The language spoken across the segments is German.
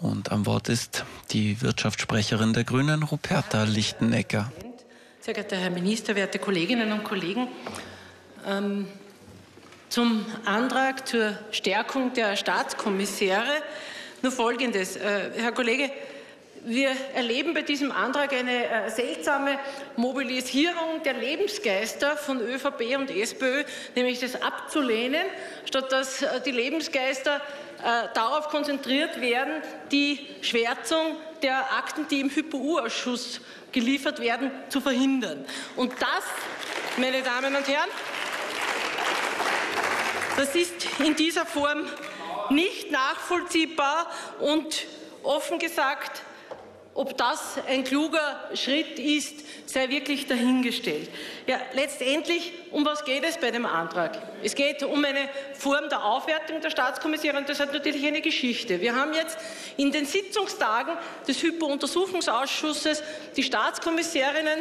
Und am Wort ist die Wirtschaftssprecherin der Grünen, Ruperta Lichtenecker. Sehr geehrter Herr Minister, werte Kolleginnen und Kollegen, ähm, zum Antrag zur Stärkung der Staatskommissäre nur Folgendes. Äh, Herr Kollege, wir erleben bei diesem Antrag eine äh, seltsame Mobilisierung der Lebensgeister von ÖVP und SPÖ, nämlich das abzulehnen, statt dass äh, die Lebensgeister äh, darauf konzentriert werden, die Schwärzung der Akten, die im HypoU-Ausschuss geliefert werden, zu verhindern. Und das, meine Damen und Herren, das ist in dieser Form nicht nachvollziehbar und offen gesagt ob das ein kluger Schritt ist, sei wirklich dahingestellt. Ja, letztendlich, um was geht es bei dem Antrag? Es geht um eine Form der Aufwertung der Staatskommissaire und das hat natürlich eine Geschichte. Wir haben jetzt in den Sitzungstagen des Hypo-Untersuchungsausschusses die Staatskommissärinnen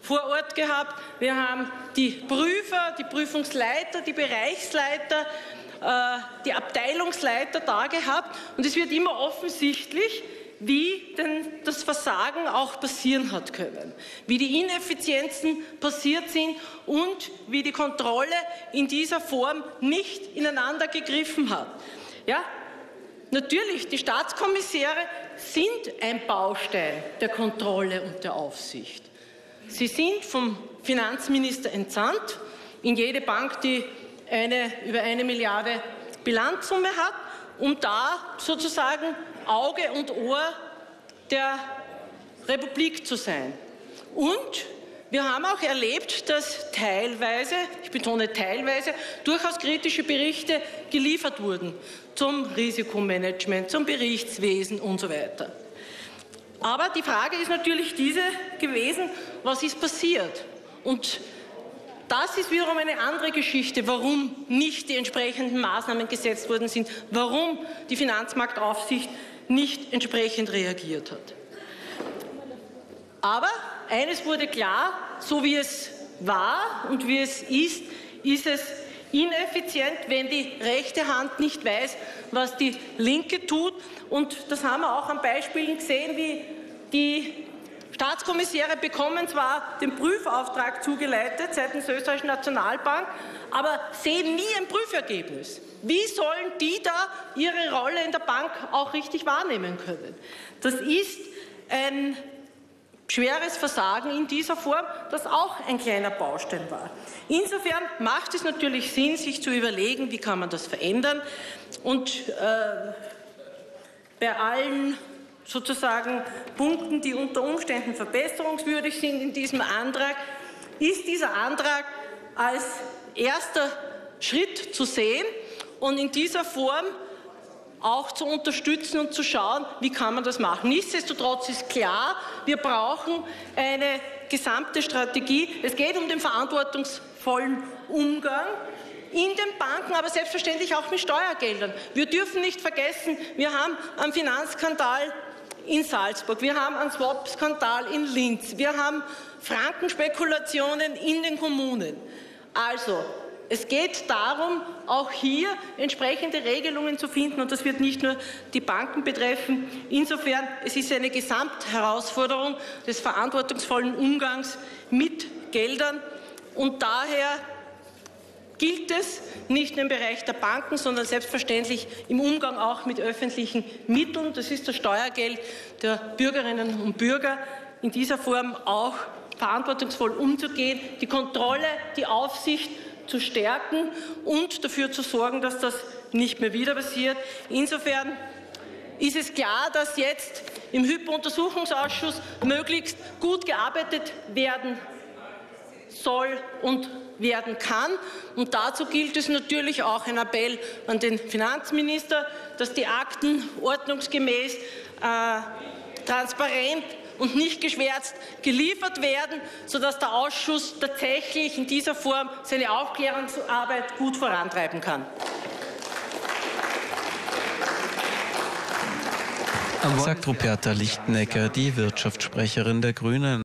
vor Ort gehabt. Wir haben die Prüfer, die Prüfungsleiter, die Bereichsleiter, äh, die Abteilungsleiter da gehabt und es wird immer offensichtlich, wie denn das Versagen auch passieren hat können, wie die Ineffizienzen passiert sind und wie die Kontrolle in dieser Form nicht ineinander gegriffen hat. Ja, natürlich, die Staatskommissäre sind ein Baustein der Kontrolle und der Aufsicht. Sie sind vom Finanzminister entsandt in jede Bank, die eine, über eine Milliarde Bilanzsumme hat, um da sozusagen Auge und Ohr der Republik zu sein. Und wir haben auch erlebt, dass teilweise, ich betone teilweise, durchaus kritische Berichte geliefert wurden zum Risikomanagement, zum Berichtswesen und so weiter. Aber die Frage ist natürlich diese gewesen, was ist passiert? Und das ist wiederum eine andere Geschichte, warum nicht die entsprechenden Maßnahmen gesetzt worden sind, warum die Finanzmarktaufsicht nicht entsprechend reagiert hat. Aber eines wurde klar, so wie es war und wie es ist, ist es ineffizient, wenn die rechte Hand nicht weiß, was die linke tut. Und das haben wir auch an Beispielen gesehen, wie die Staatskommissäre bekommen zwar den Prüfauftrag zugeleitet seitens der Österreichischen Nationalbank, aber sehen nie ein Prüfergebnis. Wie sollen die da ihre Rolle in der Bank auch richtig wahrnehmen können? Das ist ein schweres Versagen in dieser Form, das auch ein kleiner Baustein war. Insofern macht es natürlich Sinn, sich zu überlegen, wie kann man das verändern. Und äh, bei allen sozusagen Punkten, die unter Umständen verbesserungswürdig sind in diesem Antrag, ist dieser Antrag als erster Schritt zu sehen und in dieser Form auch zu unterstützen und zu schauen, wie kann man das machen. Nichtsdestotrotz ist klar, wir brauchen eine gesamte Strategie. Es geht um den verantwortungsvollen Umgang in den Banken, aber selbstverständlich auch mit Steuergeldern. Wir dürfen nicht vergessen, wir haben am Finanzskandal in Salzburg, wir haben einen Swap-Skandal in Linz, wir haben Frankenspekulationen in den Kommunen. Also, es geht darum, auch hier entsprechende Regelungen zu finden und das wird nicht nur die Banken betreffen. Insofern, es ist eine Gesamtherausforderung des verantwortungsvollen Umgangs mit Geldern und daher gilt es nicht nur im Bereich der Banken, sondern selbstverständlich im Umgang auch mit öffentlichen Mitteln, das ist das Steuergeld der Bürgerinnen und Bürger, in dieser Form auch verantwortungsvoll umzugehen, die Kontrolle, die Aufsicht zu stärken und dafür zu sorgen, dass das nicht mehr wieder passiert. Insofern ist es klar, dass jetzt im Hypo-Untersuchungsausschuss möglichst gut gearbeitet werden soll und werden kann. Und dazu gilt es natürlich auch ein Appell an den Finanzminister, dass die Akten ordnungsgemäß, äh, transparent und nicht geschwärzt geliefert werden, sodass der Ausschuss tatsächlich in dieser Form seine Aufklärungsarbeit gut vorantreiben kann. Sagt Ruperta Lichtenecker, die Wirtschaftssprecherin der Grünen.